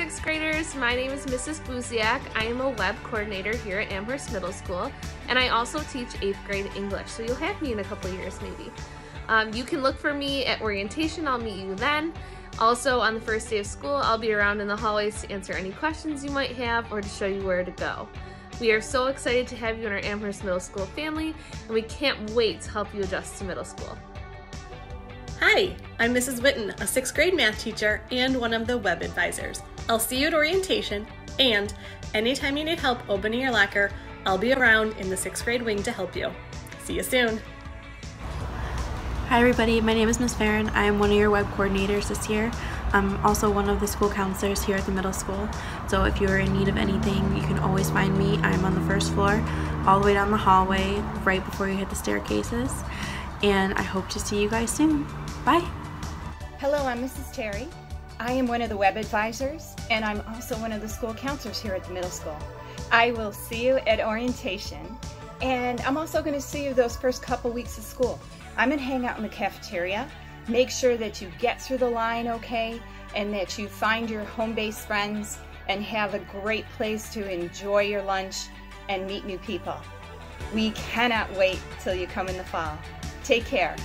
sixth graders. My name is Mrs. Buziak. I am a web coordinator here at Amherst Middle School, and I also teach eighth grade English, so you'll have me in a couple years maybe. Um, you can look for me at orientation, I'll meet you then. Also, on the first day of school, I'll be around in the hallways to answer any questions you might have or to show you where to go. We are so excited to have you in our Amherst Middle School family, and we can't wait to help you adjust to middle school. Hi, I'm Mrs. Whitten, a sixth grade math teacher and one of the web advisors. I'll see you at orientation, and anytime you need help opening your locker, I'll be around in the sixth grade wing to help you. See you soon. Hi everybody, my name is Miss Farron. I am one of your web coordinators this year. I'm also one of the school counselors here at the middle school. So if you're in need of anything, you can always find me. I'm on the first floor, all the way down the hallway, right before you hit the staircases. And I hope to see you guys soon. Bye. Hello, I'm Mrs. Terry. I am one of the web advisors, and I'm also one of the school counselors here at the middle school. I will see you at orientation, and I'm also going to see you those first couple weeks of school. I'm going to hang out in the cafeteria, make sure that you get through the line okay, and that you find your home-based friends and have a great place to enjoy your lunch and meet new people. We cannot wait till you come in the fall. Take care.